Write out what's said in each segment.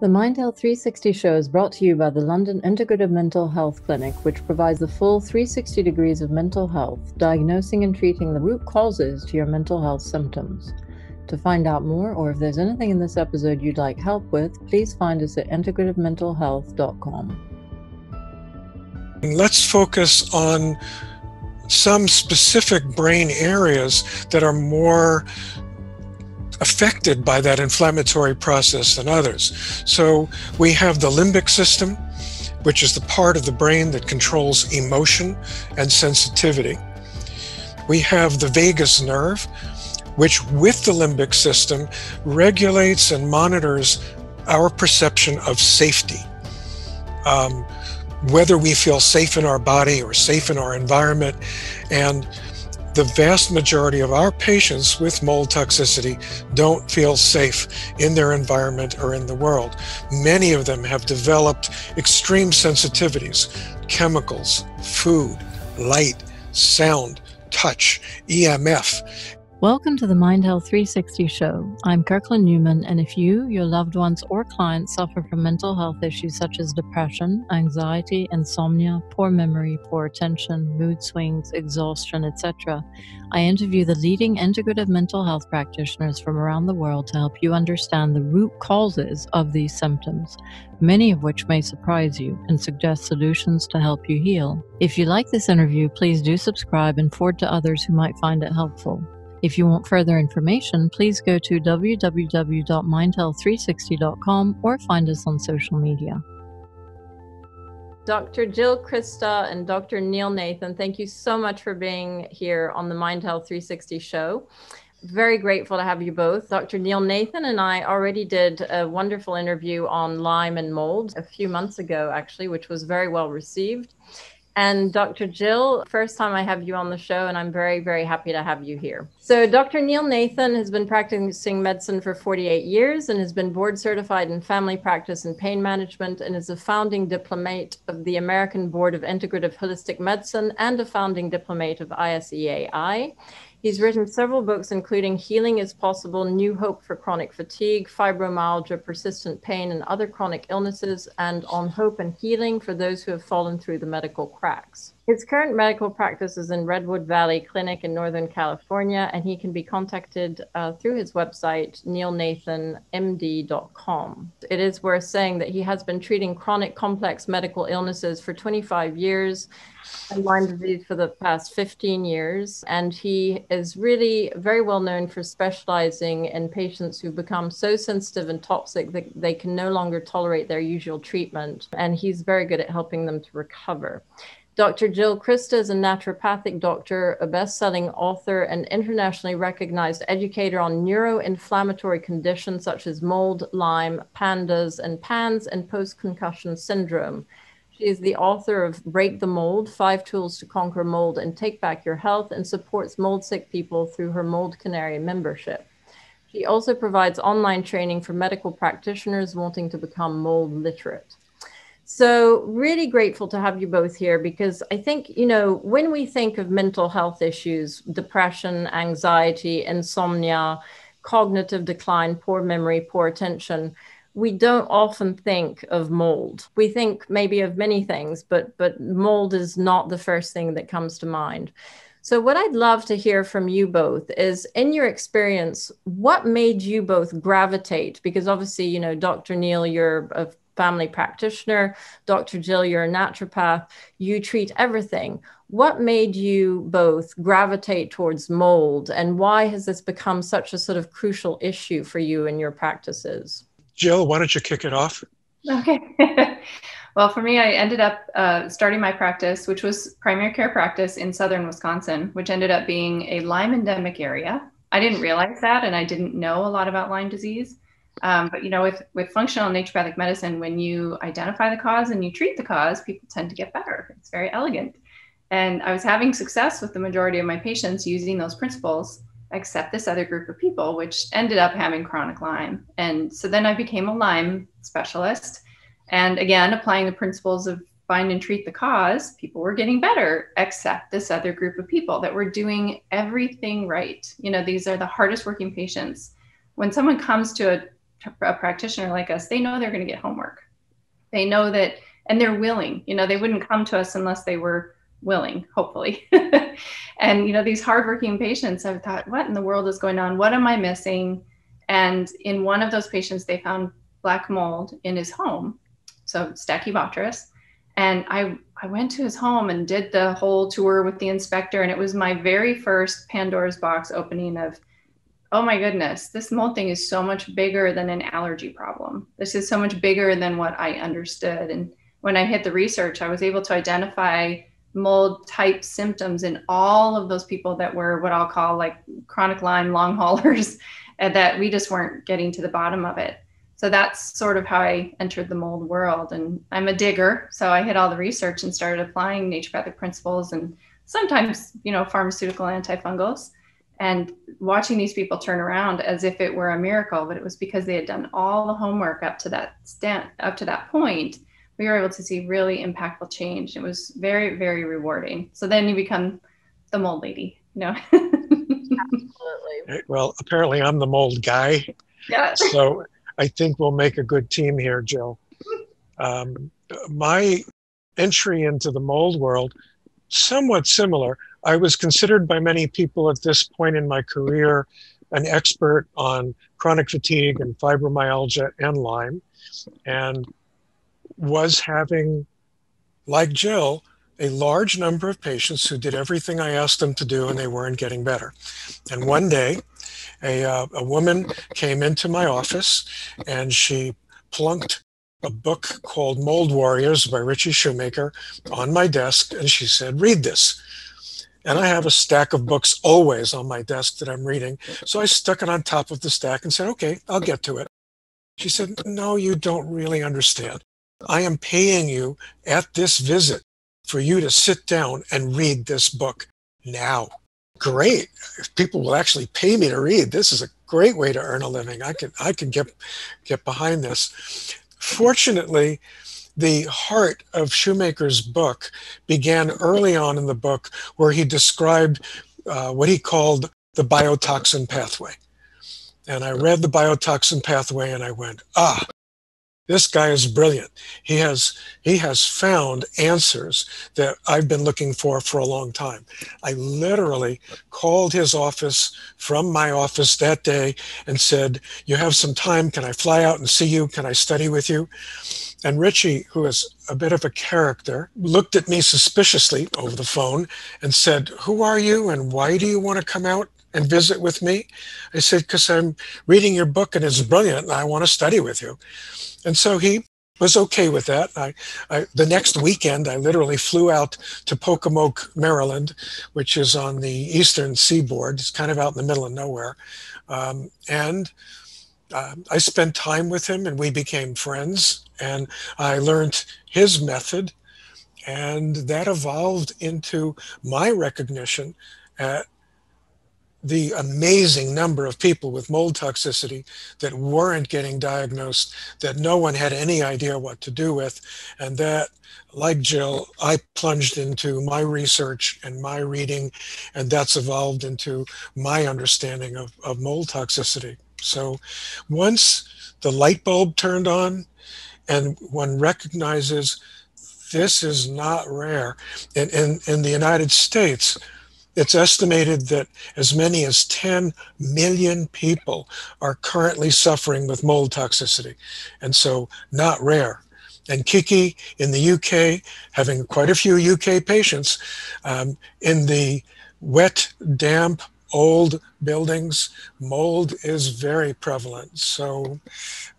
The Mind Health 360 show is brought to you by the London Integrative Mental Health Clinic, which provides the full 360 degrees of mental health, diagnosing and treating the root causes to your mental health symptoms. To find out more, or if there's anything in this episode you'd like help with, please find us at integrativementalhealth.com. Let's focus on some specific brain areas that are more affected by that inflammatory process than others. So we have the limbic system, which is the part of the brain that controls emotion and sensitivity. We have the vagus nerve, which with the limbic system regulates and monitors our perception of safety. Um, whether we feel safe in our body or safe in our environment. And the vast majority of our patients with mold toxicity don't feel safe in their environment or in the world. Many of them have developed extreme sensitivities, chemicals, food, light, sound, touch, EMF. Welcome to the Mind Health 360 show. I'm Kirkland Newman, and if you, your loved ones, or clients suffer from mental health issues such as depression, anxiety, insomnia, poor memory, poor attention, mood swings, exhaustion, etc., I interview the leading integrative mental health practitioners from around the world to help you understand the root causes of these symptoms, many of which may surprise you and suggest solutions to help you heal. If you like this interview, please do subscribe and forward to others who might find it helpful. If you want further information, please go to www.mindhealth360.com or find us on social media. Dr. Jill Crista and Dr. Neil Nathan, thank you so much for being here on the Mind Health 360 show. Very grateful to have you both. Dr. Neil Nathan and I already did a wonderful interview on Lyme and mold a few months ago, actually, which was very well received. And Dr. Jill, first time I have you on the show, and I'm very, very happy to have you here. So, Dr. Neil Nathan has been practicing medicine for 48 years and has been board certified in family practice and pain management, and is a founding diplomate of the American Board of Integrative Holistic Medicine and a founding diplomate of ISEAI. He's written several books, including Healing is Possible, New Hope for Chronic Fatigue, Fibromyalgia, Persistent Pain, and Other Chronic Illnesses, and On Hope and Healing for Those Who Have Fallen Through the Medical Cracks. His current medical practice is in Redwood Valley Clinic in Northern California, and he can be contacted uh, through his website, neilnathanmd.com. It is worth saying that he has been treating chronic complex medical illnesses for 25 years and Lyme disease for the past 15 years. And he is really very well known for specializing in patients who become so sensitive and toxic that they can no longer tolerate their usual treatment. And he's very good at helping them to recover. Dr. Jill Crista is a naturopathic doctor, a best selling author, and internationally recognized educator on neuroinflammatory conditions such as mold, Lyme, PANDAS, and PANS, and post concussion syndrome. She is the author of Break the Mold Five Tools to Conquer Mold and Take Back Your Health, and supports mold sick people through her Mold Canary membership. She also provides online training for medical practitioners wanting to become mold literate. So, really grateful to have you both here because I think, you know, when we think of mental health issues, depression, anxiety, insomnia, cognitive decline, poor memory, poor attention, we don't often think of mold. We think maybe of many things, but but mold is not the first thing that comes to mind. So what I'd love to hear from you both is in your experience, what made you both gravitate because obviously, you know, Dr. Neil, you're a family practitioner. Dr. Jill, you're a naturopath. You treat everything. What made you both gravitate towards mold, and why has this become such a sort of crucial issue for you in your practices? Jill, why don't you kick it off? Okay. well, for me, I ended up uh, starting my practice, which was primary care practice in southern Wisconsin, which ended up being a Lyme endemic area. I didn't realize that, and I didn't know a lot about Lyme disease. Um, but you know, with with functional naturopathic medicine, when you identify the cause and you treat the cause, people tend to get better. It's very elegant. And I was having success with the majority of my patients using those principles, except this other group of people, which ended up having chronic Lyme. And so then I became a Lyme specialist. And again, applying the principles of find and treat the cause, people were getting better, except this other group of people that were doing everything right. You know, these are the hardest working patients. When someone comes to a a practitioner like us, they know they're going to get homework. They know that, and they're willing. You know, they wouldn't come to us unless they were willing, hopefully. and you know, these hardworking patients have thought, what in the world is going on? What am I missing? And in one of those patients, they found black mold in his home, so Stachybotrys. And I, I went to his home and did the whole tour with the inspector. And it was my very first Pandora's box opening of, oh my goodness, this mold thing is so much bigger than an allergy problem. This is so much bigger than what I understood. And when I hit the research, I was able to identify mold type symptoms in all of those people that were what I'll call like chronic Lyme long haulers, and that we just weren't getting to the bottom of it. So that's sort of how I entered the mold world. And I'm a digger, so I hit all the research and started applying naturopathic principles and sometimes, you know, pharmaceutical antifungals and watching these people turn around as if it were a miracle, but it was because they had done all the homework up to that stand, up to that point we were able to see really impactful change. It was very, very rewarding. So then you become the mold lady, you know? Absolutely. Well, apparently I'm the mold guy. Yeah. So I think we'll make a good team here, Jill. Um, my entry into the mold world, somewhat similar. I was considered by many people at this point in my career an expert on chronic fatigue and fibromyalgia and Lyme. And was having, like Jill, a large number of patients who did everything I asked them to do and they weren't getting better. And one day, a, uh, a woman came into my office and she plunked a book called Mold Warriors by Ritchie Shoemaker on my desk and she said, Read this. And I have a stack of books always on my desk that I'm reading. So I stuck it on top of the stack and said, Okay, I'll get to it. She said, No, you don't really understand. I am paying you at this visit for you to sit down and read this book now. Great. If people will actually pay me to read, this is a great way to earn a living. I can I can get get behind this. Fortunately, the heart of Shoemaker's book began early on in the book where he described uh, what he called the biotoxin pathway. And I read the biotoxin pathway and I went, ah, this guy is brilliant. He has he has found answers that I've been looking for for a long time. I literally called his office from my office that day and said, "You have some time? Can I fly out and see you? Can I study with you?" And Ritchie, who is a bit of a character, looked at me suspiciously over the phone and said, "Who are you and why do you want to come out and visit with me?" I said, "Because I'm reading your book and it's brilliant and I want to study with you." And so he was okay with that. I, I, the next weekend, I literally flew out to Pocomoke, Maryland, which is on the eastern seaboard. It's kind of out in the middle of nowhere. Um, and uh, I spent time with him and we became friends. And I learned his method. And that evolved into my recognition at the amazing number of people with mold toxicity that weren't getting diagnosed, that no one had any idea what to do with. And that, like Jill, I plunged into my research and my reading, and that's evolved into my understanding of, of mold toxicity. So once the light bulb turned on and one recognizes this is not rare, in, in, in the United States, it's estimated that as many as 10 million people are currently suffering with mold toxicity. And so, not rare. And Kiki in the UK, having quite a few UK patients um, in the wet, damp, old buildings, mold is very prevalent. So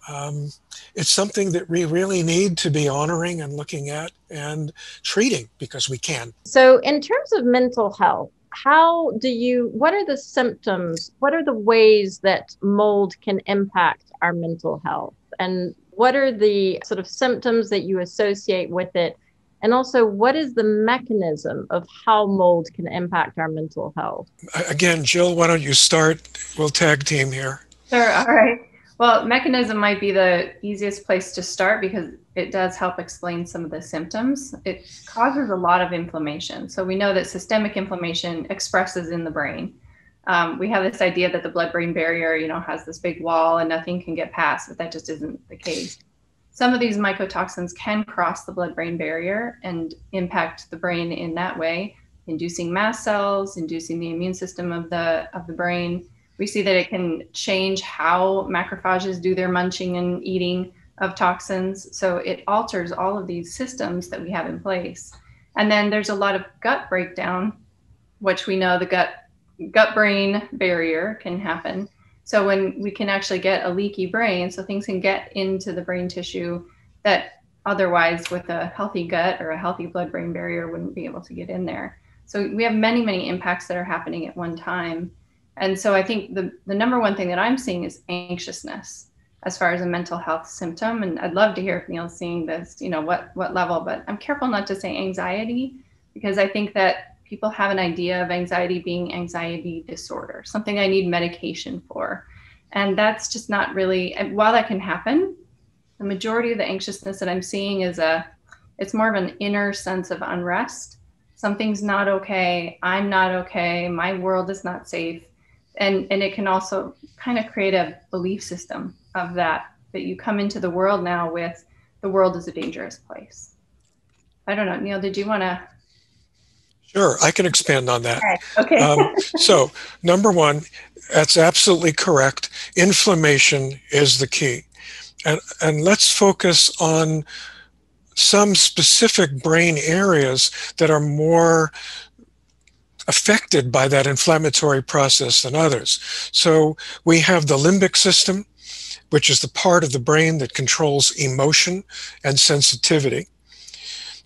um, it's something that we really need to be honoring and looking at and treating because we can. So, in terms of mental health, how do you what are the symptoms? What are the ways that mold can impact our mental health? And what are the sort of symptoms that you associate with it? And also what is the mechanism of how mold can impact our mental health? Again jill why don't you start? We'll tag team here. Sure all right. Well, mechanism might be the easiest place to start because it does help explain some of the symptoms. It causes a lot of inflammation. So we know that systemic inflammation expresses in the brain. um, we have this idea that the blood-brain barrier, you know, has this big wall and nothing can get past, but that just isn't the case. Some of these mycotoxins can cross the blood-brain barrier and impact the brain in that way, inducing mast cells, inducing the immune system of the of the brain. We see that it can change how macrophages do their munching and eating of toxins. So it alters all of these systems that we have in place. And then there's a lot of gut breakdown, which we know the gut gut brain barrier can happen. So when we can actually get a leaky brain, so things can get into the brain tissue that otherwise with a healthy gut or a healthy blood brain barrier wouldn't be able to get in there. So we have many, many impacts that are happening at one time. And so I think the, the number one thing that I'm seeing is anxiousness as far as a mental health symptom. And I'd love to hear if Neil's seeing this, you know, what what level, but I'm careful not to say anxiety because I think that people have an idea of anxiety being anxiety disorder, something I need medication for. And that's just not really, while that can happen, the majority of the anxiousness that I'm seeing is a, it's more of an inner sense of unrest. Something's not okay. I'm not okay. My world is not safe. And, and it can also kind of create a belief system of that, that you come into the world now with the world is a dangerous place. I don't know, Neil, did you want to Sure, I can expand on that. Okay. okay. um, so, number one, that's absolutely correct. Inflammation is the key. And, and let's focus on some specific brain areas that are more affected by that inflammatory process than others. So, we have the limbic system, which is the part of the brain that controls emotion and sensitivity.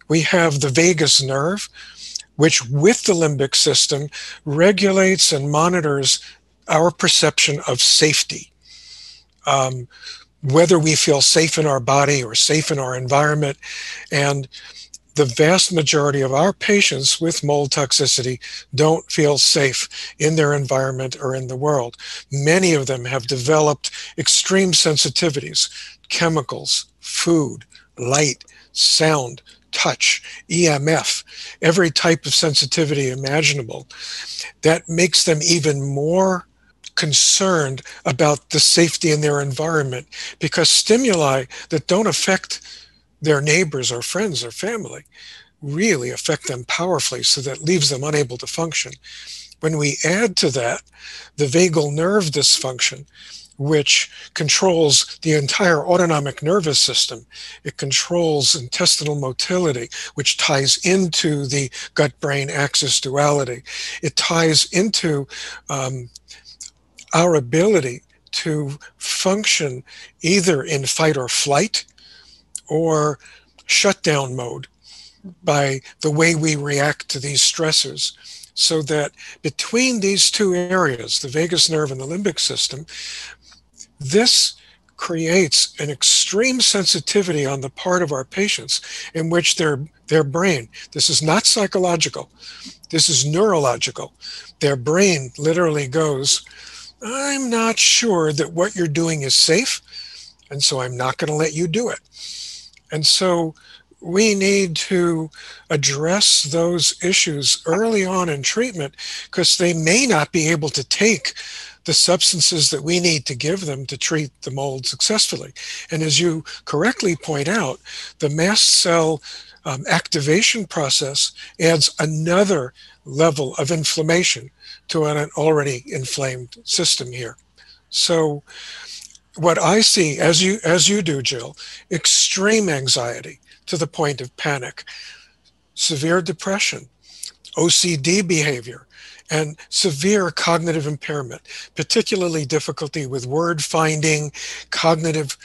We have the vagus nerve, which with the limbic system regulates and monitors our perception of safety. Um, whether we feel safe in our body or safe in our environment. And the vast majority of our patients with mold toxicity don't feel safe in their environment or in the world. Many of them have developed extreme sensitivities, chemicals, food, light, sound, touch, EMF, every type of sensitivity imaginable, that makes them even more concerned about the safety in their environment because stimuli that don't affect their neighbors or friends or family really affect them powerfully so that leaves them unable to function. When we add to that the vagal nerve dysfunction, which controls the entire autonomic nervous system. It controls intestinal motility, which ties into the gut brain axis duality. It ties into um, our ability to function either in fight or flight or shutdown mode by the way we react to these stressors so that between these two areas, the vagus nerve and the limbic system, this creates an extreme sensitivity on the part of our patients in which their their brain this is not psychological this is neurological their brain literally goes i'm not sure that what you're doing is safe and so i'm not going to let you do it and so we need to address those issues early on in treatment because they may not be able to take the substances that we need to give them to treat the mold successfully. And as you correctly point out, the mast cell um, activation process adds another level of inflammation to an already inflamed system here. So what I see, as you as you do, Jill, extreme anxiety to the point of panic, severe depression, OCD behavior, and severe cognitive impairment, particularly difficulty with word finding, cognitive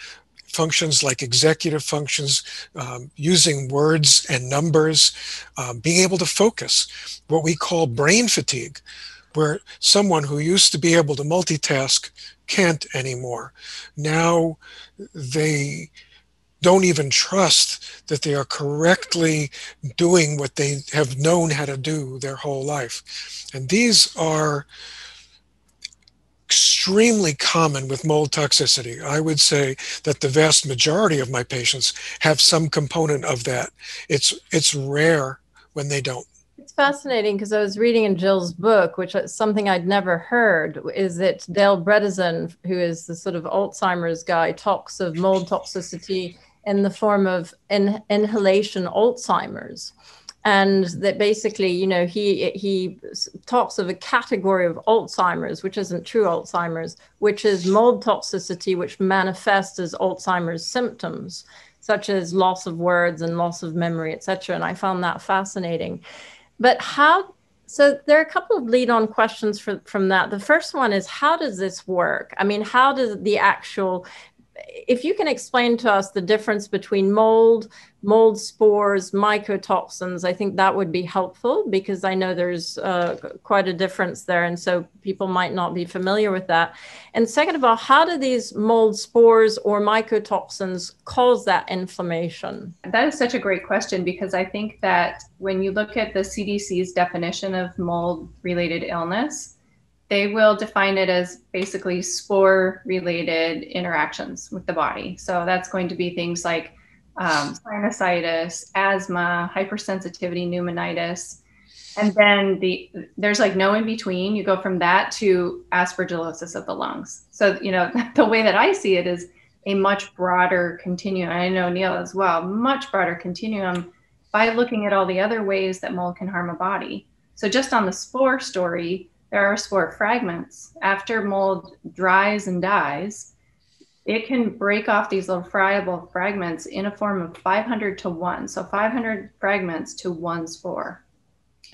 functions like executive functions, um, using words and numbers, um, being able to focus, what we call brain fatigue, where someone who used to be able to multitask can't anymore. Now they don't even trust that they are correctly doing what they have known how to do their whole life. And these are extremely common with mold toxicity. I would say that the vast majority of my patients have some component of that. It's it's rare when they don't. It's fascinating because I was reading in Jill's book, which is something I'd never heard, is that Dale Bredesen, who is the sort of Alzheimer's guy, talks of mold toxicity in the form of in, inhalation Alzheimer's. And that basically you know he he talks of a category of alzheimer's which isn't true alzheimer's which is mold toxicity which manifests as alzheimer's symptoms such as loss of words and loss of memory etc and i found that fascinating but how so there are a couple of lead on questions for, from that. The first one is how does this work? I mean how does the actual if you can explain to us the difference between mold, mold spores, mycotoxins, I think that would be helpful because I know there's uh, quite a difference there. And so people might not be familiar with that. And second of all, how do these mold spores or mycotoxins cause that inflammation? That is such a great question because I think that when you look at the CDC's definition of mold related illness, they will define it as basically spore related interactions with the body. So that's going to be things like um, sinusitis, asthma, hypersensitivity, pneumonitis. And then the there's like no in between. You go from that to aspergillosis of the lungs. So, you know, the way that I see it is a much broader continuum. I know Neil as well, much broader continuum by looking at all the other ways that mold can harm a body. So just on the spore story, there are spore fragments. After mold dries and dies, it can break off these little friable fragments in a form of 500 to 1. So 500 fragments to one spore.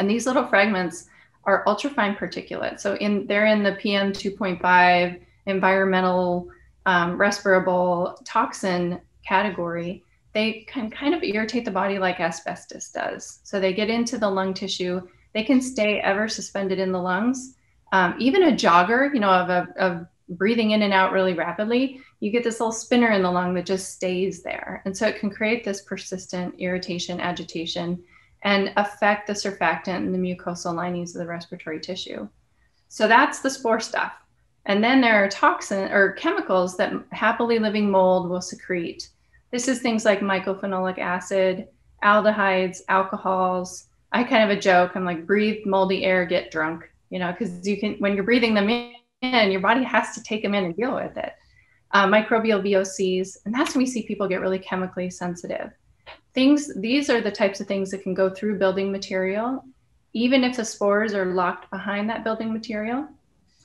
And these little fragments are ultrafine particulate. So in they're in the PM 2.5 environmental um, respirable toxin category. They can kind of irritate the body like asbestos does. So they get into the lung tissue they can stay ever suspended in the lungs. Um, even a jogger, you know, of, a, of breathing in and out really rapidly, you get this little spinner in the lung that just stays there. And so it can create this persistent irritation, agitation, and affect the surfactant and the mucosal linings of the respiratory tissue. So that's the spore stuff. And then there are toxins or chemicals that happily living mold will secrete. This is things like mycophenolic acid, aldehydes, alcohols, I kind of a joke. I'm like, breathe moldy air, get drunk, you know, because you can, when you're breathing them in, your body has to take them in and deal with it. Uh, microbial VOCs, and that's when we see people get really chemically sensitive. Things, these are the types of things that can go through building material, even if the spores are locked behind that building material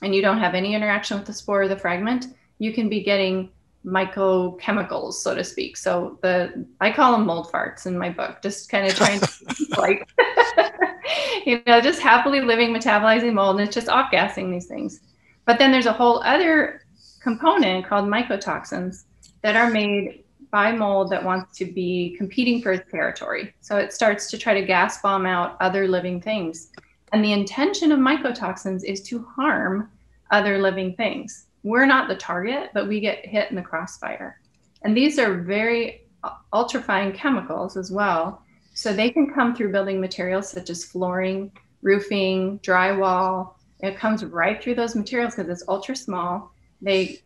and you don't have any interaction with the spore or the fragment, you can be getting mycochemicals, so to speak. So the I call them mold farts in my book, just kind of trying to like you know, just happily living metabolizing mold and it's just off gassing these things. But then there's a whole other component called mycotoxins that are made by mold that wants to be competing for its territory. So it starts to try to gas bomb out other living things. And the intention of mycotoxins is to harm other living things we're not the target, but we get hit in the crossfire. And these are very ultrafine chemicals as well. So they can come through building materials such as flooring, roofing, drywall. It comes right through those materials because it's ultra small. They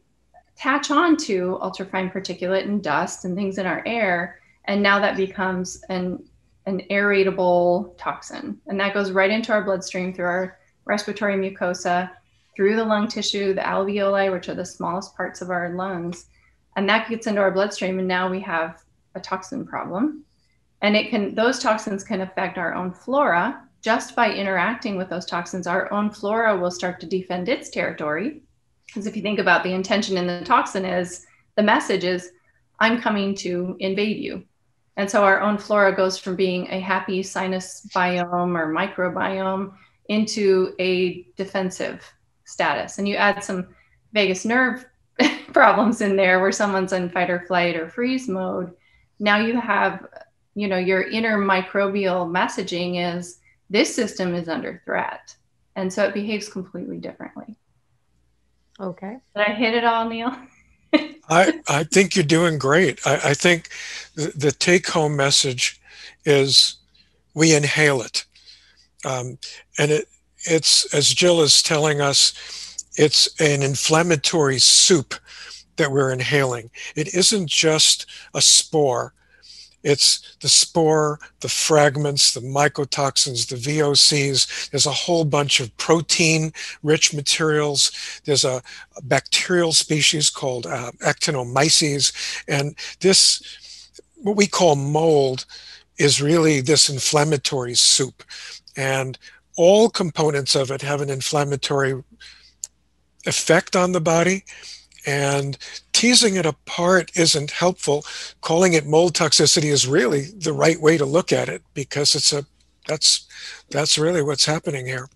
attach on to ultrafine particulate and dust and things in our air. And now that becomes an, an aeratable toxin. And that goes right into our bloodstream through our respiratory mucosa through the lung tissue, the alveoli, which are the smallest parts of our lungs, and that gets into our bloodstream. And now we have a toxin problem. And it can, those toxins can affect our own flora. Just by interacting with those toxins, our own flora will start to defend its territory. Because if you think about the intention in the toxin is the message is, I'm coming to invade you. And so our own flora goes from being a happy sinus biome or microbiome into a defensive status. And you add some vagus nerve problems in there where someone's in fight or flight or freeze mode. Now you have, you know, your inner microbial messaging is this system is under threat. And so it behaves completely differently. Okay. Did I hit it all, Neil? I, I think you're doing great. I, I think the, the take home message is we inhale it. Um, and it, it's, as Jill is telling us, it's an inflammatory soup that we're inhaling. It isn't just a spore. It's the spore, the fragments, the mycotoxins, the VOCs. There's a whole bunch of protein rich materials. There's a, bacterial species called uh, actinomyces. And this, what we call mold, is really this inflammatory soup. And all components of it have an inflammatory effect on the body and teasing it apart isn't helpful. Calling it mold toxicity is really the right way to look at it because it's a that's that's really what's happening here.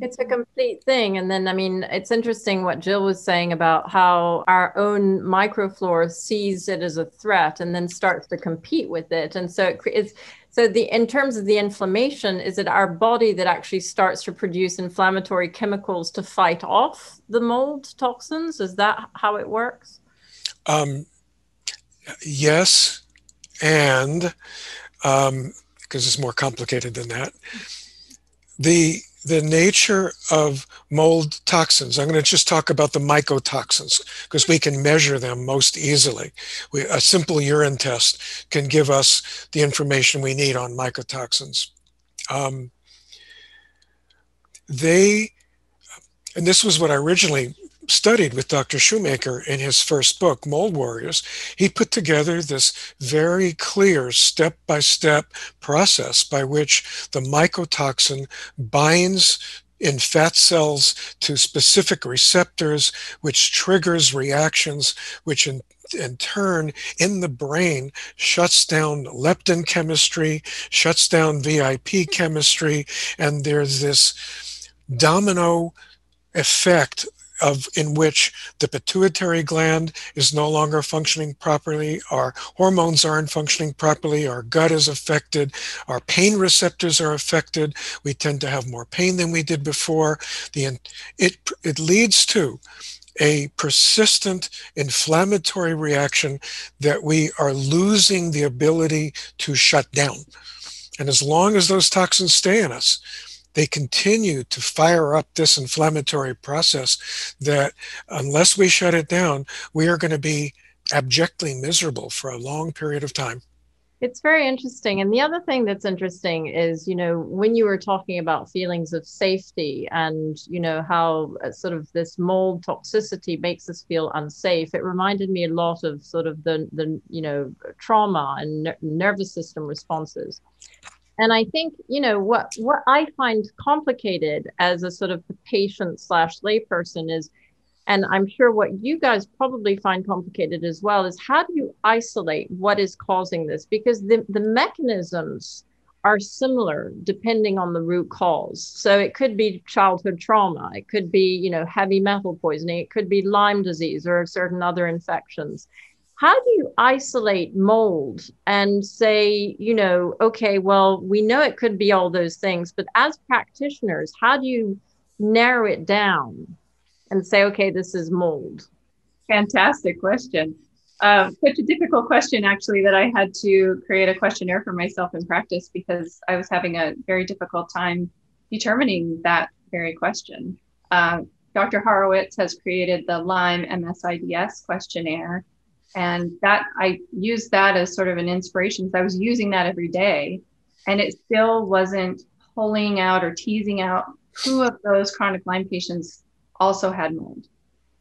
It's a complete thing and then i mean it's interesting what jill was saying about how our own microflora sees it as a threat and then starts to compete with it and so it, it's so the in terms of the inflammation, is it our body that actually starts to produce inflammatory chemicals to fight off the mold toxins? Is that how it works? Um, yes, and um, because it's more complicated than that. The the nature of mold toxins. I'm going to just talk about the mycotoxins because we can measure them most easily. We, a simple urine test can give us the information we need on mycotoxins. Um, they, and this was what I originally studied with Dr. Shoemaker in his first book, Mold Warriors, he put together this very clear step by step process by which the mycotoxin binds in fat cells to specific receptors, which triggers reactions, which in, in turn in the brain shuts down leptin chemistry, shuts down VIP chemistry, and there's this domino effect of in which the pituitary gland is no longer functioning properly, our hormones aren't functioning properly, our gut is affected, our pain receptors are affected, we tend to have more pain than we did before. The it it leads to a persistent inflammatory reaction that we are losing the ability to shut down. And as long as those toxins stay in us, they continue to fire up this inflammatory process that unless we shut it down, we are going to be abjectly miserable for a long period of time. It's very interesting. And the other thing that's interesting is, you know, when you were talking about feelings of safety and, you know, how uh, sort of this mold toxicity makes us feel unsafe, it reminded me a lot of sort of the, the you know, trauma and ner- nervous system responses and i think you know what what i find complicated as a sort of patient slash layperson is and i'm sure what you guys probably find complicated as well is how do you isolate what is causing this? Because the, the mechanisms are similar depending on the root cause. So it could be childhood trauma it could be you know heavy metal poisoning it could be lyme disease or certain other infections how do you isolate mold and say you know okay well we know it could be all those things but as practitioners how do you narrow it down and say okay this is mold? Fantastic question. Um, such a difficult question actually that i had to create a questionnaire for myself in practice because i was having a very difficult time determining that very question. Uh, dr horowitz has created the lyme msids questionnaire and that i used that as sort of an inspiration so i was using that every day. And it still wasn't pulling out or teasing out who of those chronic lyme patients also had mold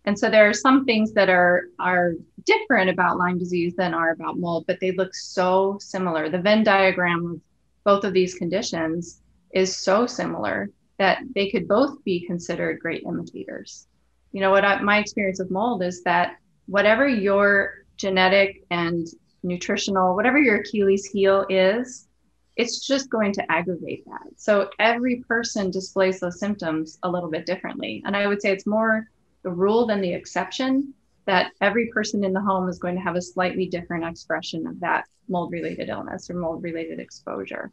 and so there are some things that are are different about lyme disease than are about mold but they look so similar. The venn diagram of both of these conditions is so similar that they could both be considered great imitators. You know what I, my experience of mold is that whatever your genetic and nutritional, whatever your Achilles heel is, it's just going to aggravate that. So every person displays those symptoms a little bit differently. And I would say it's more the rule than the exception that every person in the home is going to have a slightly different expression of that mold related illness or mold related exposure.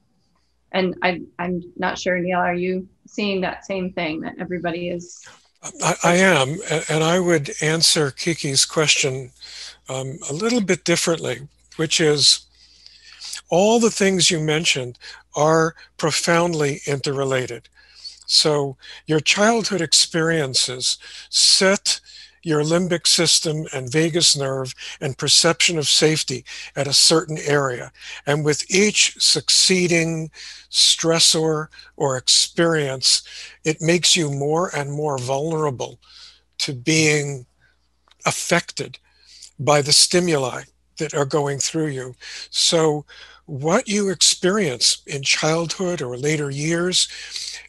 And I, I'm not sure, Neil, are you seeing that same thing that everybody is? I, I am. And I would answer Kiki's question um, a little bit differently, which is all the things you mentioned are profoundly interrelated. So your childhood experiences set your limbic system and vagus nerve and perception of safety at a certain area. And with each succeeding stressor or experience, it makes you more and more vulnerable to being affected by the stimuli that are going through you. So, what you experience in childhood or later years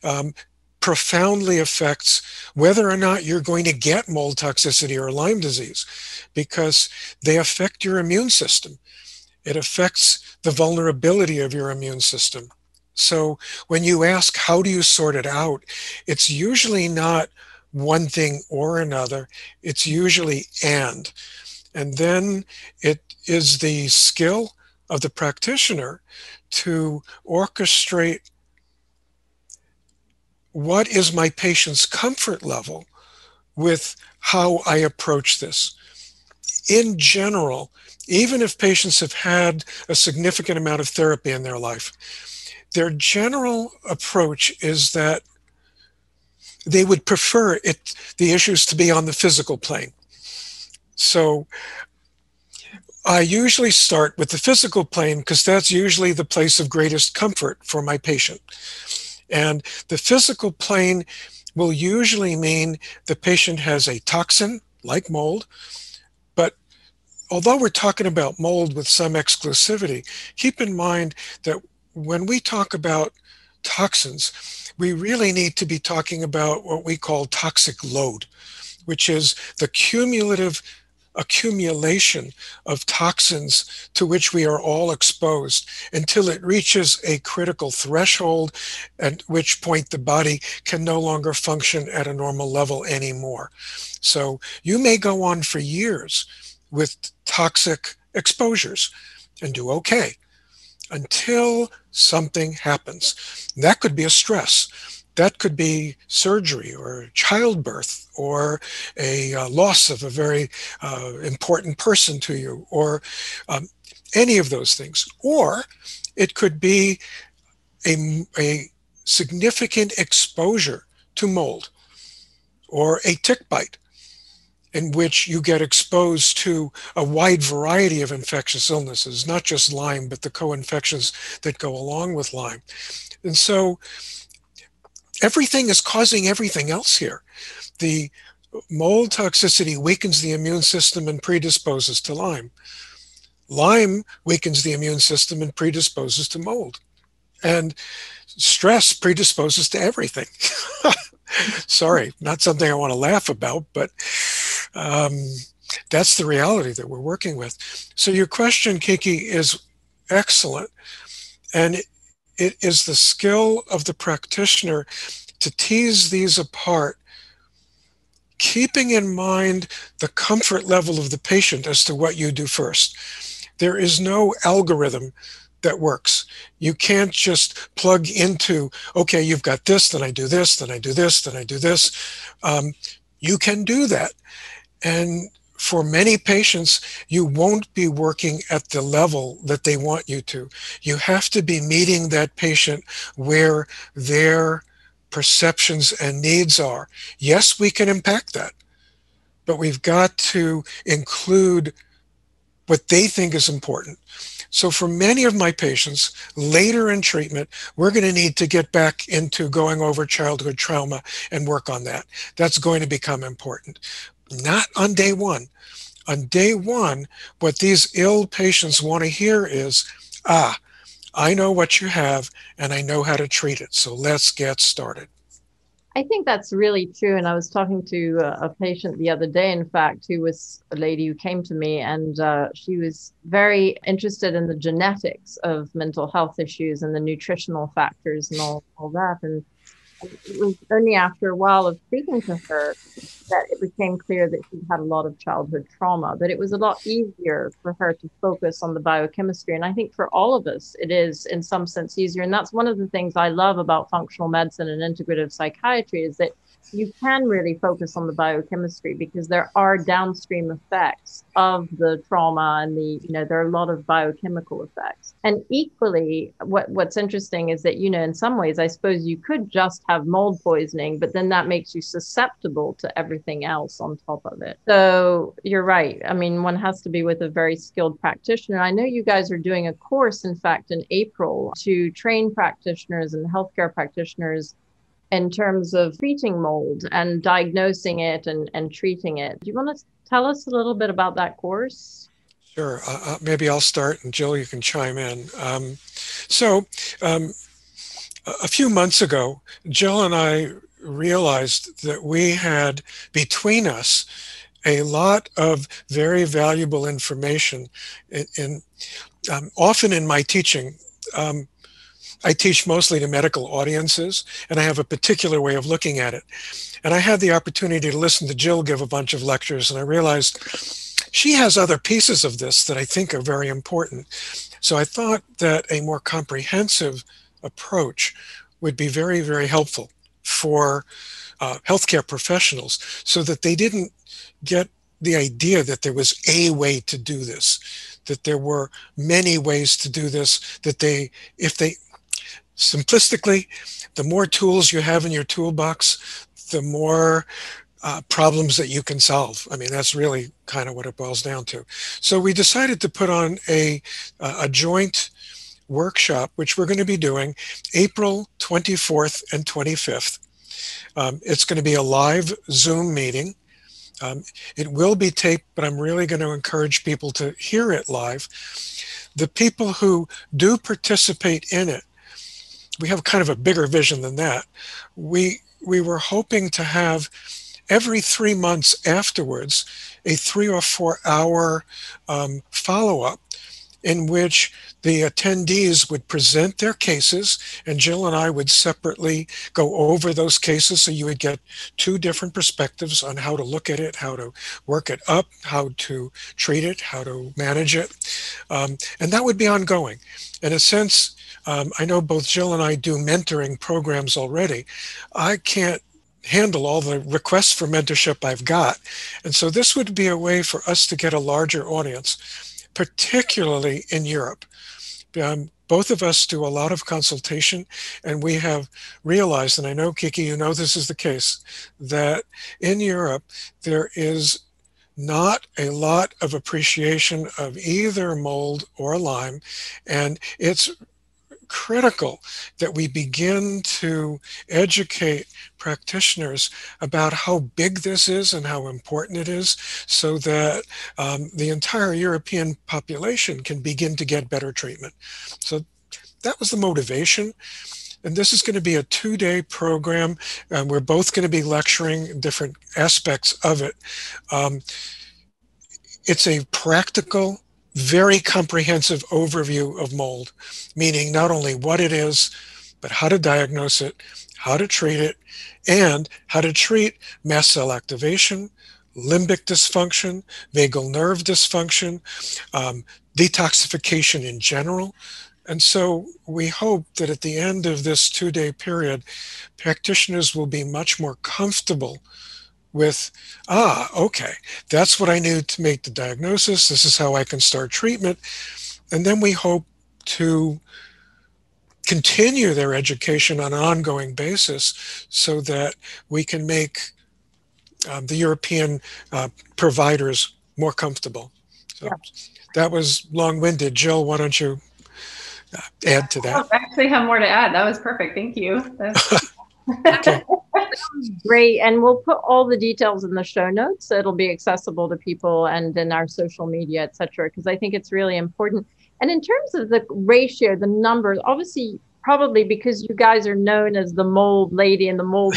um, profoundly affects whether or not you're going to get mold toxicity or Lyme disease because they affect your immune system. It affects the vulnerability of your immune system. So when you ask, how do you sort it out? It's usually not one thing or another, it's usually and. And then it is the skill of the practitioner to orchestrate what is my patient's comfort level with how I approach this. In general, even if patients have had a significant amount of therapy in their life, their general approach is that they would prefer it the issues to be on the physical plane. So I usually start with the physical plane because that's usually the place of greatest comfort for my patient. And the physical plane will usually mean the patient has a toxin like mold. But although we're talking about mold with some exclusivity, keep in mind that when we talk about toxins, we really need to be talking about what we call toxic load, which is the cumulative accumulation of toxins to which we are all exposed until it reaches a critical threshold, at which point the body can no longer function at a normal level anymore. So you may go on for years with toxic exposures and do okay until something happens. That could be a stress that could be surgery or childbirth or a uh, loss of a very uh, important person to you or um, any of those things. Or it could be a, a significant exposure to mold or a tick bite in which you get exposed to a wide variety of infectious illnesses, not just Lyme, but the co-infections that go along with Lyme. And so everything is causing everything else here. The mold toxicity weakens the immune system and predisposes to Lyme. Lyme weakens the immune system and predisposes to mold. And stress predisposes to everything. Sorry, not something I want to laugh about, but um, that's the reality that we're working with. So your question, Kiki, is excellent. And it is the skill of the practitioner to tease these apart, keeping in mind the comfort level of the patient as to what you do first. There is no algorithm that works. You can't just plug into, okay, you've got this, then I do this, then I do this, then I do this. Um, you can do that. And for many patients, you won't be working at the level that they want you to. You have to be meeting that patient where their perceptions and needs are. Yes, we can impact that, but we've got to include what they think is important. So for many of my patients, later in treatment, we're going to need to get back into going over childhood trauma and work on that. That's going to become important. Not on day one. On day one, what these ill patients want to hear is, ah, I know what you have and I know how to treat it. So let's get started. I think that's really true. And I was talking to a, patient the other day, in fact, who was a lady who came to me and uh, she was very interested in the genetics of mental health issues and the nutritional factors and all, all that. And it was only after a while of speaking to her that it became clear that she had a lot of childhood trauma, But it was a lot easier for her to focus on the biochemistry. And I think for all of us, it is in some sense easier. And that's one of the things I love about functional medicine and integrative psychiatry is that you can really focus on the biochemistry because there are downstream effects of the trauma and the you know there are a lot of biochemical effects. And equally what what's interesting is that you know in some ways i suppose you could just have mold poisoning but then that makes you susceptible to everything else on top of it. So you're right. I mean one has to be with a very skilled practitioner. I know you guys are doing a course in fact in april to train practitioners and healthcare practitioners in terms of treating mold and diagnosing it and, and treating it. Do you want to tell us a little bit about that course? Sure. Uh, uh, maybe I'll start and Jill, you can chime in. Um, so, um, a few months ago, Jill and I realized that we had between us a lot of very valuable information. In, in um, often in my teaching, um, I teach mostly to medical audiences, and I have a particular way of looking at it. And I had the opportunity to listen to Jill give a bunch of lectures, and I realized she has other pieces of this that I think are very important. So I thought that a more comprehensive approach would be very, very helpful for uh, healthcare professionals so that they didn't get the idea that there was a way to do this that there were many ways to do this that they if they simplistically, the more tools you have in your toolbox, the more uh, problems that you can solve. I mean, that's really kind of what it boils down to. So we decided to put on a, a joint workshop, which we're going to be doing April 24th and 25th. Um, it's going to be a live Zoom meeting. Um, it will be taped, but I'm really going to encourage people to hear it live. The people who do participate in it we have kind of a bigger vision than that. We we were hoping to have every three months afterwards a three or four hour um, follow up in which the attendees would present their cases and Jill and I would separately go over those cases so you would get two different perspectives on how to look at it, how to work it up, how to treat it, how to manage it. Um, and that would be ongoing. In a sense, um, I know both Jill and I do mentoring programs already. I can't handle all the requests for mentorship I've got. And so this would be a way for us to get a larger audience, particularly in Europe. Um, both of us do a lot of consultation, and we have realized, and I know, Kiki, you know this is the case, that in Europe, there is not a lot of appreciation of either mold or Lyme, and it's critical that we begin to educate practitioners about how big this is and how important it is so that um, the entire European population can begin to get better treatment. So that was the motivation. And this is going to be a two day program. and we're both going to be lecturing different aspects of it. Um, it's a practical very comprehensive overview of mold, meaning not only what it is, but how to diagnose it, how to treat it, and how to treat mast cell activation, limbic dysfunction, vagal nerve dysfunction, um, detoxification in general. And so we hope that at the end of this two day period, practitioners will be much more comfortable with, ah, okay, that's what I need to make the diagnosis. This is how I can start treatment. And then we hope to continue their education on an ongoing basis so that we can make um, the European uh, providers more comfortable. So yeah. that was long winded. Jill, why don't you uh, add to that? I actually have more to add. That was perfect. Thank you. okay. Great. And we'll put all the details in the show notes. It'll be accessible to people and in our social media, et cetera, because I think it's really important. And in terms of the ratio, the numbers, obviously, probably because you guys are known as the mold lady and the mold.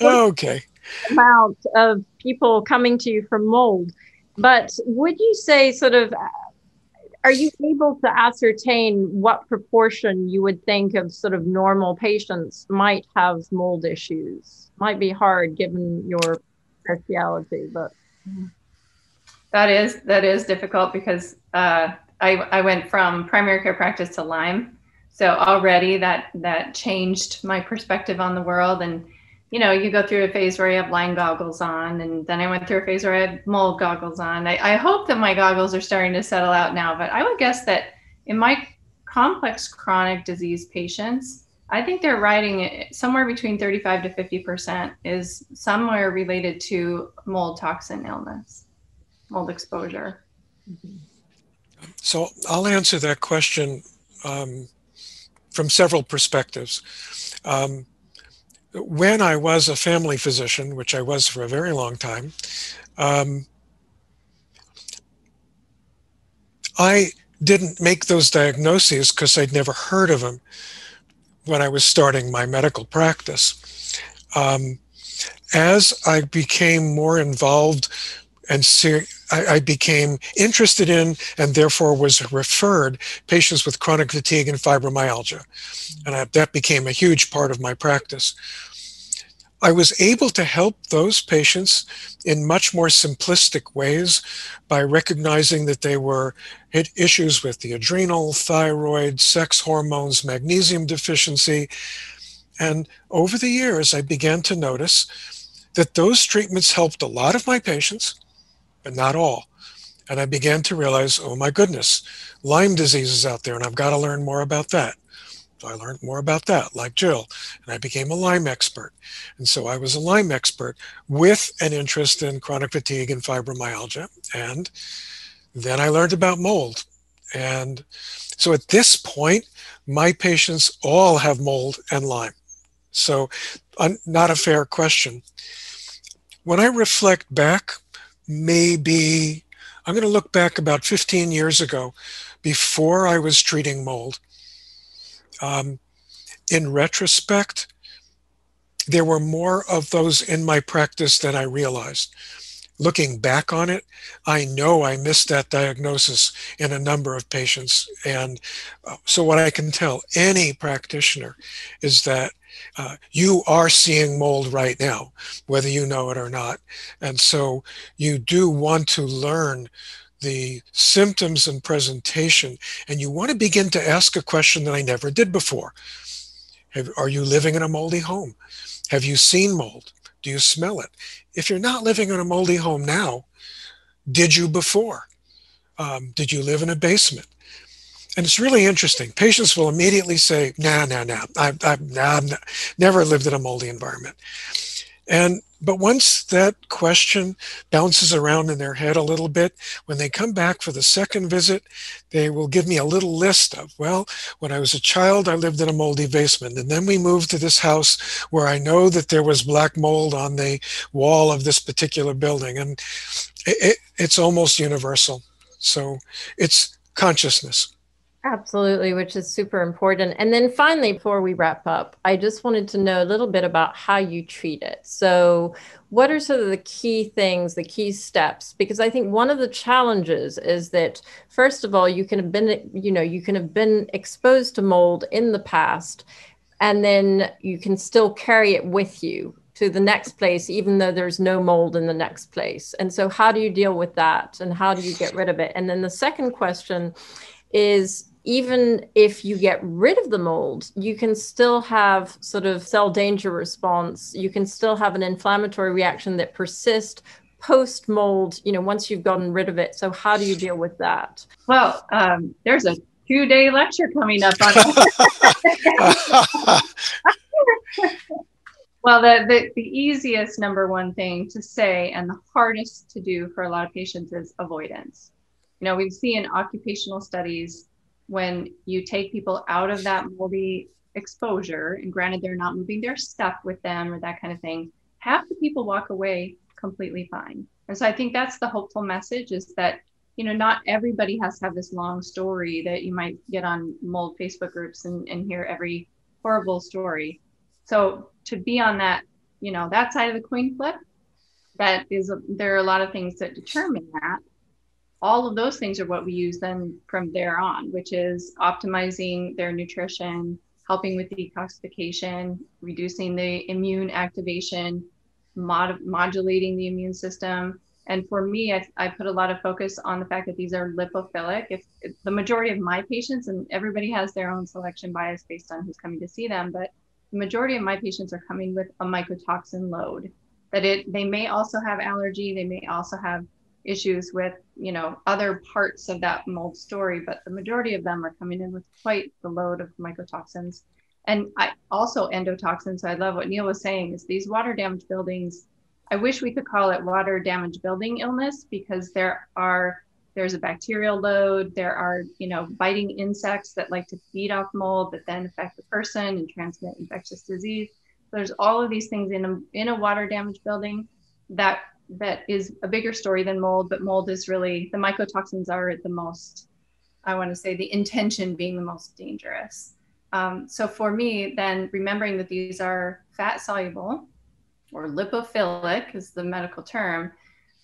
okay. Amount of people coming to you from mold. But would you say, sort of, are you able to ascertain what proportion you would think of sort of normal patients might have mold issues? Might be hard given your speciality, but that is that is difficult because uh, I I went from primary care practice to Lyme, So already that that changed my perspective on the world. And you know, you go through a phase where you have Lyme goggles on, and then I went through a phase where I had mold goggles on. I, I hope that my goggles are starting to settle out now, but I would guess that in my complex chronic disease patients, I think they're writing somewhere between 35 to 50% is somewhere related to mold toxin illness, mold exposure. So I'll answer that question um, from several perspectives. Um, when I was a family physician, which I was for a very long time, um, I didn't make those diagnoses because I'd never heard of them when I was starting my medical practice. Um, as I became more involved and ser- I, I, became interested in and therefore was referred patients with chronic fatigue and fibromyalgia. And I, that became a huge part of my practice. I was able to help those patients in much more simplistic ways by recognizing that they were had issues with the adrenal, thyroid, sex hormones, magnesium deficiency. And over the years, I began to notice that those treatments helped a lot of my patients, but not all. And I began to realize, oh my goodness, Lyme disease is out there, and I've got to learn more about that. So I learned more about that, like Jill, and I became a Lyme expert. And so I was a Lyme expert with an interest in chronic fatigue and fibromyalgia. And then I learned about mold. And so at this point, my patients all have mold and Lyme. So, not a fair question. When I reflect back, maybe I'm going to look back about 15 years ago before I was treating mold um, in retrospect, there were more of those in my practice than I realized. Looking back on it, I know I missed that diagnosis in a number of patients. And uh, so, what I can tell any practitioner is that uh, you are seeing mold right now, whether you know it or not. And so, you do want to learn the symptoms and presentation, and you want to begin to ask a question that I never did before. Have, are you living in a moldy home? Have you seen mold? Do you smell it? If you're not living in a moldy home now, did you before? Um, did you live in a basement? And it's really interesting. Patients will immediately say, "Nah, nah, nah. I've, nah, I've never lived in a moldy environment." And but once that question bounces around in their head a little bit, when they come back for the second visit, they will give me a little list of, well, when I was a child, I lived in a moldy basement. And then we moved to this house where I know that there was black mold on the wall of this particular building. And it, it, it's almost universal. So it's consciousness. Absolutely, which is super important. And then finally, before we wrap up, I just wanted to know a little bit about how you treat it. So, what are sort of the key things, the key steps? Because I think one of the challenges is that, first of all, you can have been, you know, you can have been exposed to mold in the past, and then you can still carry it with you to the next place, even though there's no mold in the next place. And so, how do you deal with that? And how do you get rid of it? And then the second question is even if you get rid of the mold, you can still have sort of cell danger response. You can still have an inflammatory reaction that persists post mold, you know, once you've gotten rid of it. So how do you deal with that? Well, um, there's a two day lecture coming up on well, the, the, the easiest number one thing to say and the hardest to do for a lot of patients is avoidance. You know, we see in occupational studies when you take people out of that moldy exposure, and granted they're not moving their stuff with them or that kind of thing, half the people walk away completely fine. And so I think that's the hopeful message is that, you know, not everybody has to have this long story that you might get on mold Facebook groups and, and hear every horrible story. So to be on that, you know, that side of the coin flip, that is, there are a lot of things that determine that all of those things are what we use then from there on, which is optimizing their nutrition, helping with detoxification, reducing the immune activation, mod- modulating the immune system, And for me, I, I, put a lot of focus on the fact that these are lipophilic. If, if, the majority of my patients, and everybody has their own selection bias based on who's coming to see them, but the majority of my patients are coming with a mycotoxin load. That it they may also have allergy, they may also have issues with you know other parts of that mold story, but the majority of them are coming in with quite the load of mycotoxins. And I also endotoxins. So I love what Neil was saying is these water damaged buildings I wish we could call it water damage building illness because there are there's a bacterial load, there are, you know, biting insects that like to feed off mold that then affect the person and transmit infectious disease. There's all of these things in a in a water damage building that that is a bigger story than mold, but mold is really the mycotoxins are the most, I want to say the intention being the most dangerous. Um, so for me, then remembering that these are fat soluble, or lipophilic is the medical term,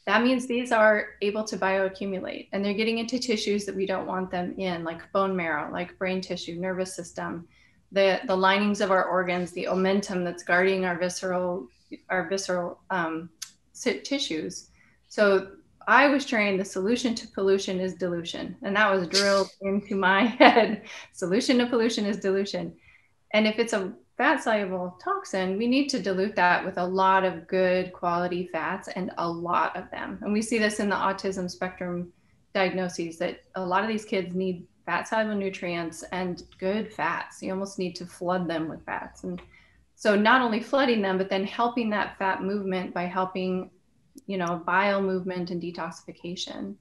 that means these are able to bioaccumulate and they're getting into tissues that we don't want them in, like bone marrow, like brain tissue, nervous system, the, the linings of our organs, the omentum that's guarding our visceral, our visceral um, tissues. So I was trained the solution to pollution is dilution. And that was drilled into my head. Solution to pollution is dilution. And if it's a fat soluble toxin, we need to dilute that with a lot of good quality fats and a lot of them. And we see this in the autism spectrum diagnoses that a lot of these kids need fat soluble nutrients and good fats. You almost need to flood them with fats. And so not only flooding them, but then helping that fat movement by helping, you know, bile movement and detoxification.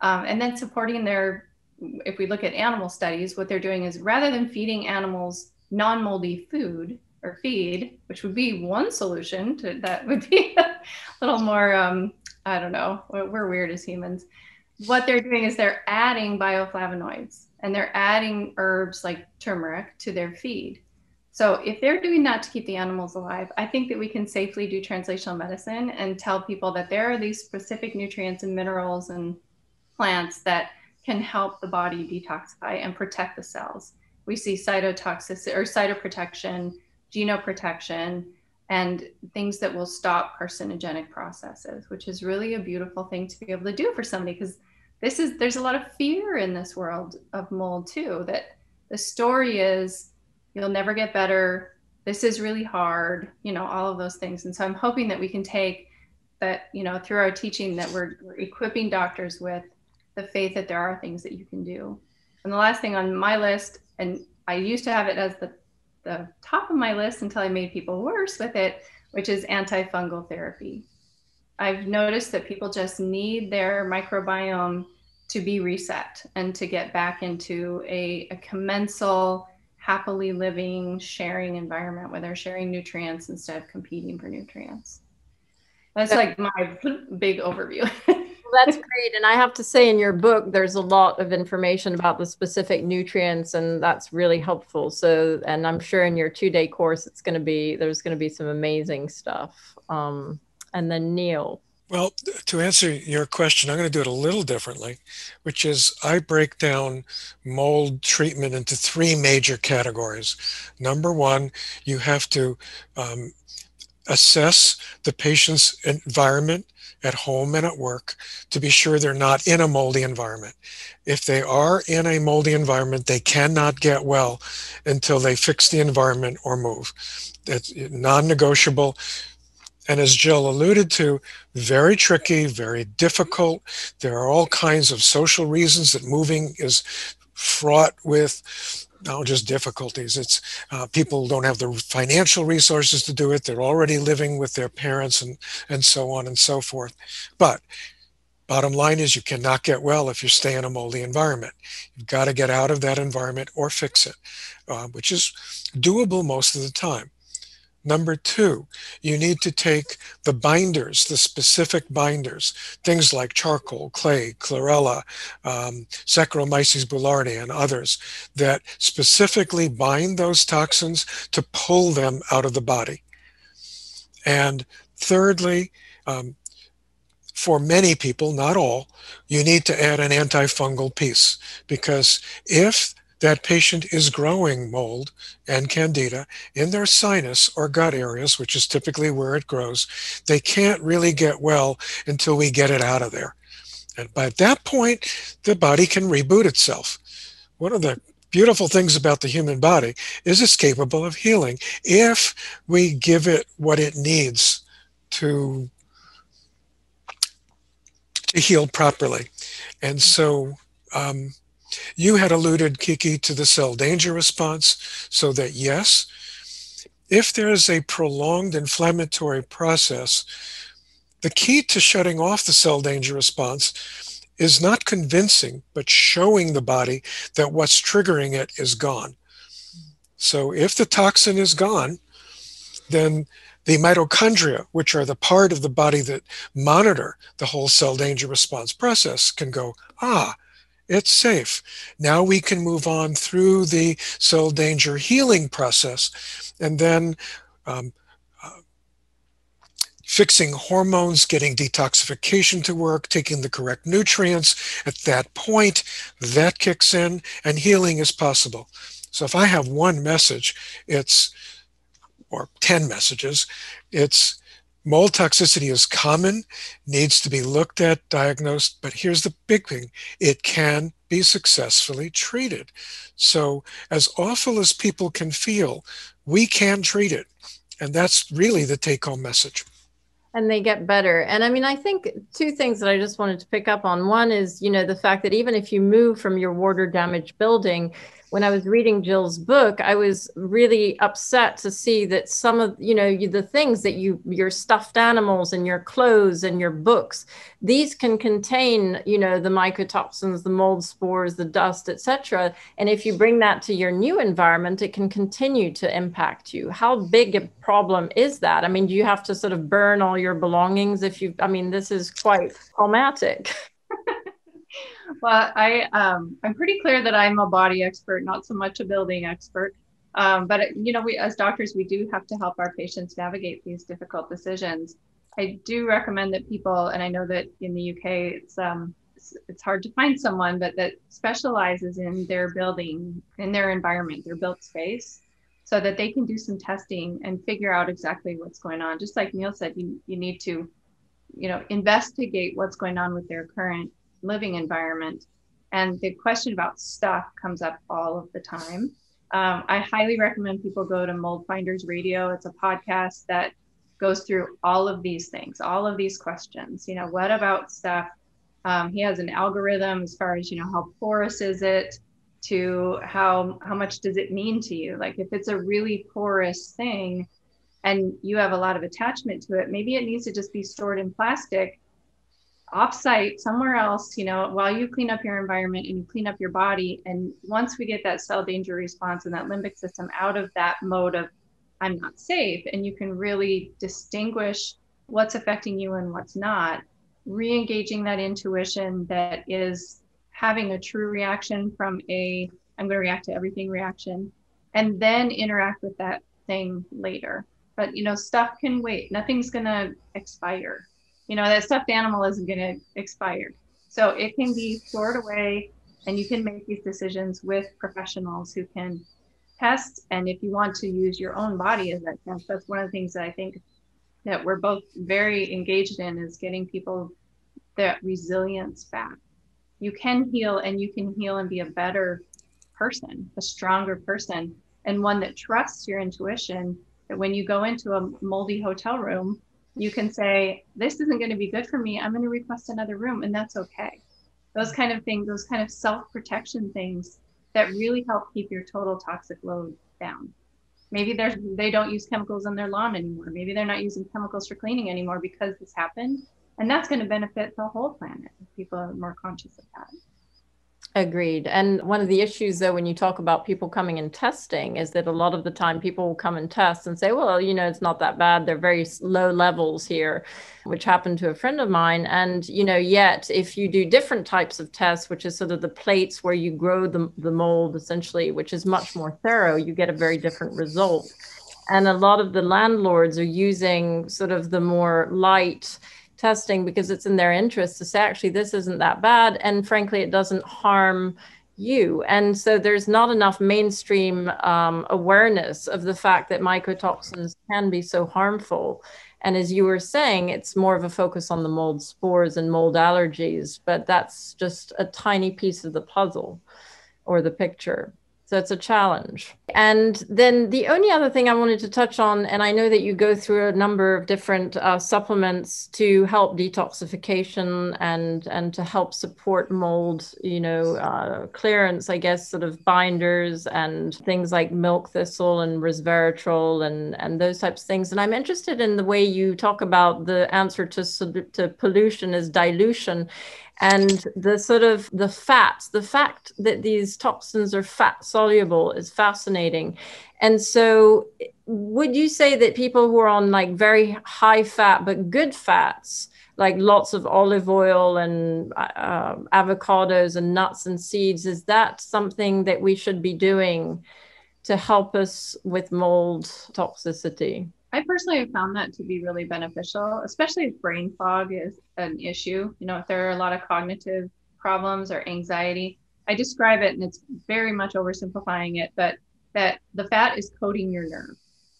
Um, and then supporting their, if we look at animal studies, what they're doing is rather than feeding animals non-moldy food or feed, which would be one solution to that would be a little more, um, I don't know, we're weird as humans. What they're doing is they're adding bioflavonoids and they're adding herbs like turmeric to their feed. So if they're doing that to keep the animals alive, I think that we can safely do translational medicine and tell people that there are these specific nutrients and minerals and plants that can help the body detoxify and protect the cells. We see cytotoxicity or cytoprotection, genoprotection, and things that will stop carcinogenic processes, which is really a beautiful thing to be able to do for somebody because this is there's a lot of fear in this world of mold too that the story is you'll never get better. This is really hard you know all of those things. And so i'm hoping that we can take that you know through our teaching that we're, we're equipping doctors with the faith that there are things that you can do. And the last thing on my list and I used to have it as the the top of my list until I made people worse with it, which is antifungal therapy. I've noticed that people just need their microbiome to be reset and to get back into a, a commensal, happily living, sharing environment where they're sharing nutrients instead of competing for nutrients. That's like my big overview. well, that's great. And I have to say, in your book, there's a lot of information about the specific nutrients, and that's really helpful. So, and I'm sure in your two day course, it's going to be there's going to be some amazing stuff. Um, and then Neil. Well, to answer your question, I'm going to do it a little differently, which is I break down mold treatment into three major categories. Number one, you have to um, assess the patient's environment at home and at work to be sure they're not in a moldy environment. If they are in a moldy environment, they cannot get well until they fix the environment or move. It's non negotiable. And as Jill alluded to, very tricky, very difficult. There are all kinds of social reasons that moving is fraught with no, just difficulties. It's uh, people don't have the financial resources to do it. They're already living with their parents and and so on and so forth. But bottom line is you cannot get well if you stay in a moldy environment. You've got to get out of that environment or fix it, uh, which is doable most of the time. Number two, you need to take the binders, the specific binders, things like charcoal, clay, chlorella, um, Saccharomyces boulardii, and others that specifically bind those toxins to pull them out of the body. And thirdly, um, for many people, not all, you need to add an antifungal piece because if that patient is growing mold and candida in their sinus or gut areas, which is typically where it grows, they can't really get well until we get it out of there. And by that point, the body can reboot itself. One of the beautiful things about the human body is it's capable of healing if we give it what it needs to, to heal properly. And so um, you had alluded, Kiki, to the cell danger response, so that yes, if there is a prolonged inflammatory process, the key to shutting off the cell danger response is not convincing, but showing the body that what's triggering it is gone. So if the toxin is gone, then the mitochondria, which are the part of the body that monitor the whole cell danger response process, can go, ah, it's safe. Now we can move on through the cell danger healing process and then um, uh, fixing hormones, getting detoxification to work, taking the correct nutrients. At that point, that kicks in and healing is possible. So if I have one message, it's, or 10 messages, it's Mold toxicity is common, needs to be looked at, diagnosed, but here's the big thing it can be successfully treated. So, as awful as people can feel, we can treat it. And that's really the take home message. And they get better. And I mean, I think two things that I just wanted to pick up on. One is, you know, the fact that even if you move from your water damaged building, when I was reading Jill's book, I was really upset to see that some of, you know, you, the things that you, your stuffed animals and your clothes and your books, these can contain, you know, the mycotoxins, the mold spores, the dust, etc. And if you bring that to your new environment, it can continue to impact you. How big a problem is that? I mean, do you have to sort of burn all your belongings if you, I mean, this is quite traumatic. well, I um, I'm pretty clear that I'm a body expert, not so much a building expert. Um, but you know, we as doctors, we do have to help our patients navigate these difficult decisions. I do recommend that people, and I know that in the UK, it's um, it's, it's hard to find someone, but that specializes in their building, in their environment, their built space, so that they can do some testing and figure out exactly what's going on. Just like Neil said, you you need to, you know, investigate what's going on with their current living environment. And the question about stuff comes up all of the time. Um, I highly recommend people go to Mold Finders Radio. It's a podcast that goes through all of these things, all of these questions. You know, what about stuff? Um, he has an algorithm as far as you know how porous is it to how how much does it mean to you like if it's a really porous thing and you have a lot of attachment to it maybe it needs to just be stored in plastic offsite somewhere else, you know, while you clean up your environment and you clean up your body. And once we get that cell danger response and that limbic system out of that mode of I'm not safe, and you can really distinguish what's affecting you and what's not, re engaging that intuition that is having a true reaction from a I'm going to react to everything reaction, and then interact with that thing later. But you know, stuff can wait. Nothing's going to expire you know that stuffed animal isn't going to expire. So it can be stored away and you can make these decisions with professionals who can test. And if you want to use your own body as that test that's one of the things that i think that we're both very engaged in is getting people that resilience back. You can heal and you can heal and be a better person a stronger person and one that trusts your intuition that when you go into a moldy hotel room you can say, This isn't going to be good for me. I'm going to request another room, and that's okay. Those kind of things, those kind of self protection things that really help keep your total toxic load down. Maybe they're, they don't use chemicals on their lawn anymore. Maybe they're not using chemicals for cleaning anymore because this happened. And that's going to benefit the whole planet if people are more conscious of that. Agreed. And one of the issues, though, when you talk about people coming and testing, is that a lot of the time people will come and test and say, well, you know, it's not that bad. They're very low levels here, which happened to a friend of mine. And, you know, yet if you do different types of tests, which is sort of the plates where you grow the, the mold essentially, which is much more thorough, you get a very different result. And a lot of the landlords are using sort of the more light, testing because it's in their interest to say actually this isn't that bad and frankly it doesn't harm you. And so there's not enough mainstream um, awareness of the fact that mycotoxins can be so harmful. And as you were saying, it's more of a focus on the mold spores and mold allergies, but that's just a tiny piece of the puzzle or the picture. So it's a challenge. And then the only other thing I wanted to touch on, and I know that you go through a number of different uh, supplements to help detoxification and and to help support mold, you know, uh, clearance. I guess sort of binders and things like milk thistle and resveratrol and and those types of things. And I'm interested in the way you talk about the answer to to pollution is dilution and the sort of the fats the fact that these toxins are fat soluble is fascinating. And so would you say that people who are on like very high fat but good fats like lots of olive oil and uh, avocados and nuts and seeds is that something that we should be doing to help us with mold toxicity I personally have found that to be really beneficial, especially if brain fog is an issue. You know, if there are a lot of cognitive problems or anxiety, I describe it, and it's very much oversimplifying it, but that the fat is coating your nerve.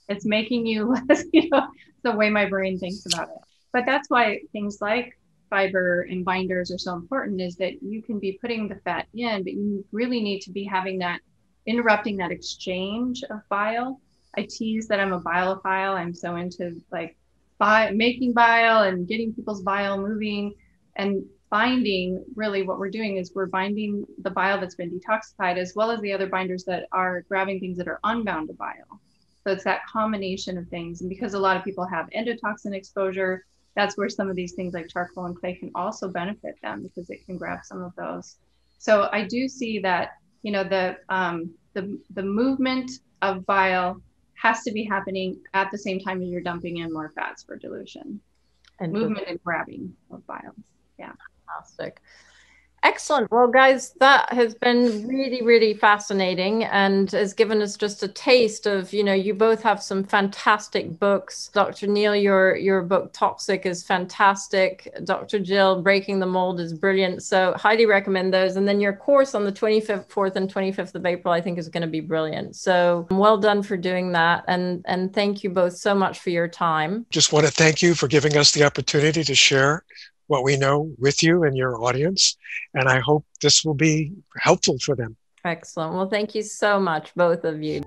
It's making you less, you know, the way my brain thinks about it. But that's why things like fiber and binders are so important is that you can be putting the fat in, but you really need to be having that interrupting that exchange of bile I tease that I'm a biolophile. I'm so into like making bile and getting people's bile moving and binding really what we're doing is we're binding the bile that's been detoxified as well as the other binders that are grabbing things that are unbound to bile. So it's that combination of things. And because a lot of people have endotoxin exposure, that's where some of these things like charcoal and clay can also benefit them because it can grab some of those. So I do see that, you know, the um, the the movement of bile has to be happening at the same time as you're dumping in more fats for dilution. And movement and grabbing of bile. Yeah. Fantastic. Excellent. Well, guys, that has been really, really fascinating and has given us just a taste of, you know, you both have some fantastic books. Dr. Neil, your your book Toxic is fantastic. Dr. Jill, Breaking the Mold is brilliant. So highly recommend those. And then your course on the 25th, 4th and 25th of April, I think is going to be brilliant. So well done for doing that. And and thank you both so much for your time. Just want to thank you for giving us the opportunity to share what we know with you and your audience. And I hope this will be helpful for them. Excellent. Well, thank you so much, both of you.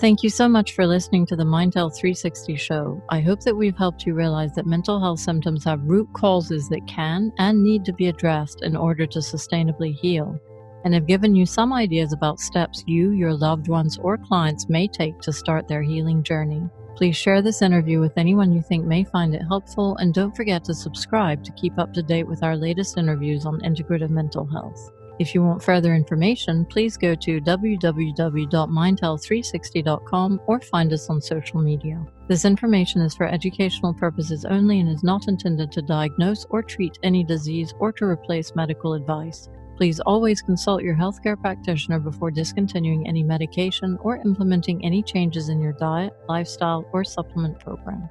Thank you so much for listening to the Mind Health 360 show. I hope that we've helped you realize that mental health symptoms have root causes that can and need to be addressed in order to sustainably heal, and have given you some ideas about steps you, your loved ones, or clients may take to start their healing journey. Please share this interview with anyone you think may find it helpful, and don't forget to subscribe to keep up to date with our latest interviews on integrative mental health. If you want further information, please go to www.mindhealth360.com or find us on social media. This information is for educational purposes only and is not intended to diagnose or treat any disease or to replace medical advice. Please always consult your healthcare practitioner before discontinuing any medication or implementing any changes in your diet, lifestyle, or supplement program.